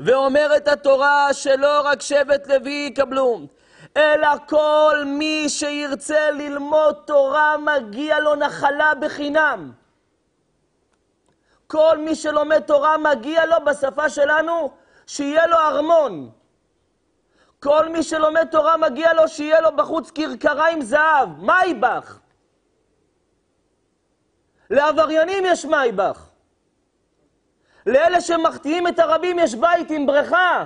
ואומרת התורה שלא רק שבט לוי יקבלו, אלא כל מי שירצה ללמוד תורה מגיע לו נחלה בחינם. כל מי שלומד תורה מגיע לו בשפה שלנו שיהיה לו ארמון. כל מי שלומד תורה מגיע לו שיהיה לו בחוץ כרכרה עם זהב, מייבך. לעבריינים יש מייבך. לאלה שמחטיאים את הרבים יש בית עם בריכה.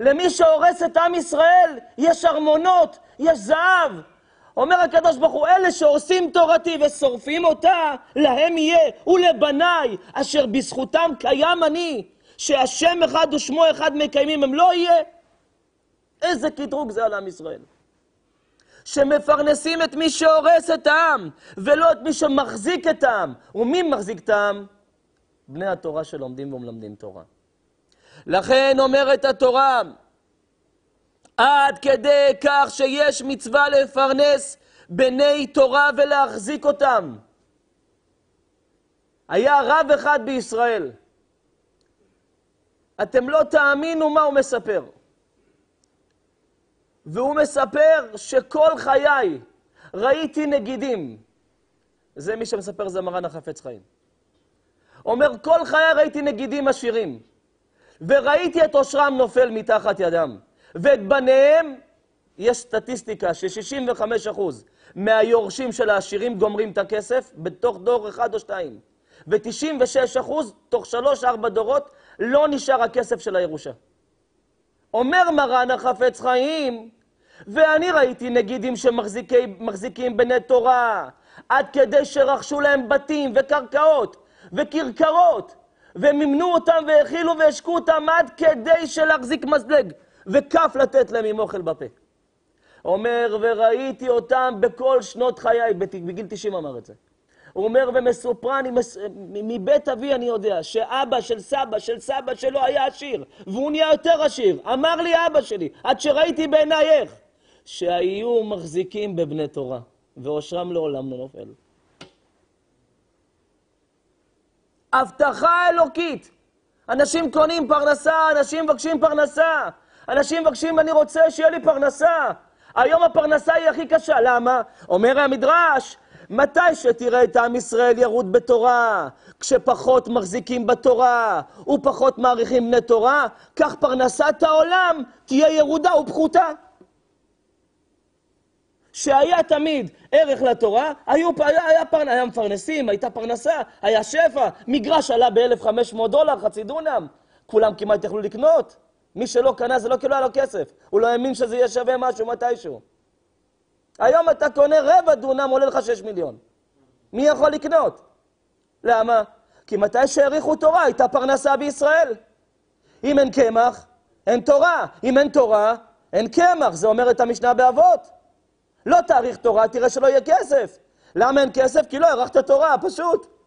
למי שהורס את עם ישראל יש ארמונות, יש זהב. אומר הקדוש ברוך הוא, אלה שעושים תורתי ושורפים אותה, להם יהיה, ולבניי, אשר בזכותם קיים אני, שהשם אחד ושמו אחד מקיימים, הם לא יהיה. איזה קטרוג זה על עם ישראל. שמפרנסים את מי שהורס את העם, ולא את מי שמחזיק את העם. ומי מחזיק את העם? בני התורה שלומדים ומלמדים תורה. לכן אומרת התורה, עד כדי כך שיש מצווה לפרנס בני תורה ולהחזיק אותם. היה רב אחד בישראל. אתם לא תאמינו מה הוא מספר. והוא מספר שכל חיי ראיתי נגידים. זה מי שמספר זה מרן החפץ חיים. אומר, כל חיי ראיתי נגידים עשירים, וראיתי את עושרם נופל מתחת ידם, ואת בניהם, יש סטטיסטיקה ש-65% מהיורשים של העשירים גומרים את הכסף בתוך דור אחד או שתיים, ו-96% תוך שלוש-ארבע דורות לא נשאר הכסף של הירושה. אומר מרן החפץ חיים, ואני ראיתי נגידים שמחזיקים בני תורה, עד כדי שרכשו להם בתים וקרקעות וכרכרות, ומימנו אותם והאכילו והשקו אותם עד כדי שלהחזיק מזלג, וכף לתת להם עם אוכל בפה. אומר, וראיתי אותם בכל שנות חיי, בגיל 90 אמר את זה. הוא אומר, ומסופרני, מבית אבי אני יודע, שאבא של סבא של סבא שלו היה עשיר, והוא נהיה יותר עשיר. אמר לי אבא שלי, עד שראיתי בעינייך, שהיו מחזיקים בבני תורה, ועושרם לעולם לא נופל. הבטחה אלוקית. אנשים קונים פרנסה, אנשים מבקשים פרנסה. אנשים מבקשים, אני רוצה שיהיה לי פרנסה. היום הפרנסה היא הכי קשה. למה? אומר המדרש, מתי שתראה את עם ישראל ירוד בתורה, כשפחות מחזיקים בתורה ופחות מעריכים בני תורה, כך פרנסת העולם תהיה ירודה ופחותה. שהיה תמיד ערך לתורה, היו, היה, היה, פרנ... היה מפרנסים, הייתה פרנסה, היה שפע, מגרש עלה ב-1,500 דולר, חצי דונם, כולם כמעט יכלו לקנות. מי שלא קנה זה לא כאילו היה לו כסף, הוא לא האמין שזה יהיה שווה משהו מתישהו. היום אתה קונה רבע דונם, עולה לך 6 מיליון. מי יכול לקנות? למה? כי מתי שהעריכו תורה, הייתה פרנסה בישראל. אם אין קמח, אין תורה. אם אין תורה, אין קמח. זה אומר את המשנה באבות. לא תאריך תורה, תראה שלא יהיה כסף. למה אין כסף? כי לא הערכת תורה, פשוט.